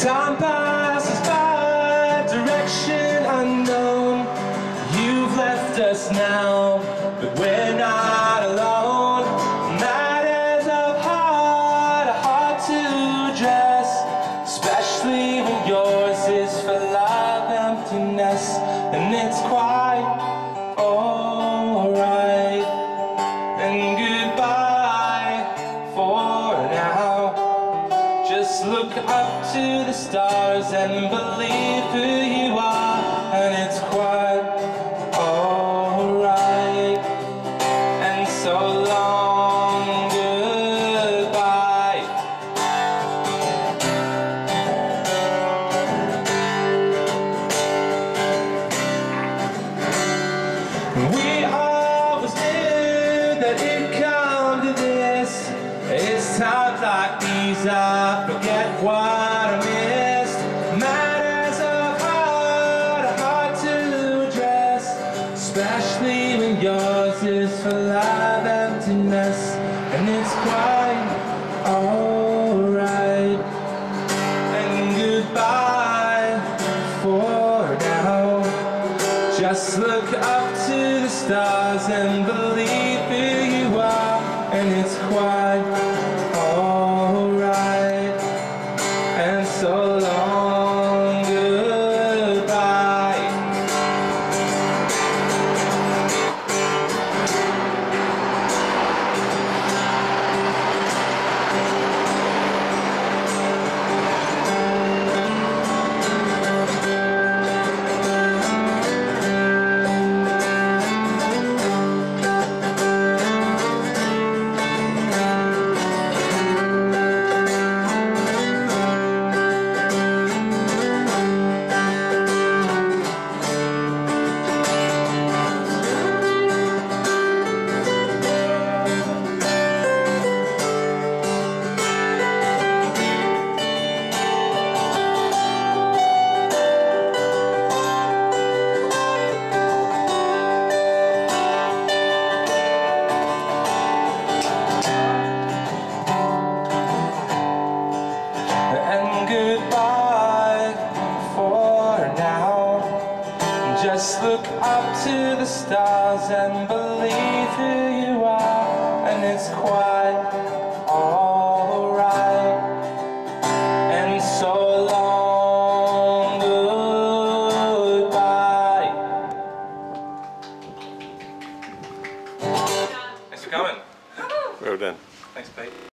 Time passes by, direction unknown. You've left us now, but we're not alone. Matters of heart are hard to address, especially when yours is full of emptiness, and it's quite alright. Look up to the stars and believe who you are, and it's quite alright. And so long, goodbye. We always knew that it'd come to this. It's times like I forget what I missed. Matters of heart are hard to address, especially when yours is full of emptiness, and it's quite alright. And goodbye for now. Just look up to the stars and believe who you are, and it's quite so long, Just look up to the stars and believe who you are, and it's quite alright. And so long, goodbye. Thanks for coming. Well done. Thanks, Pete.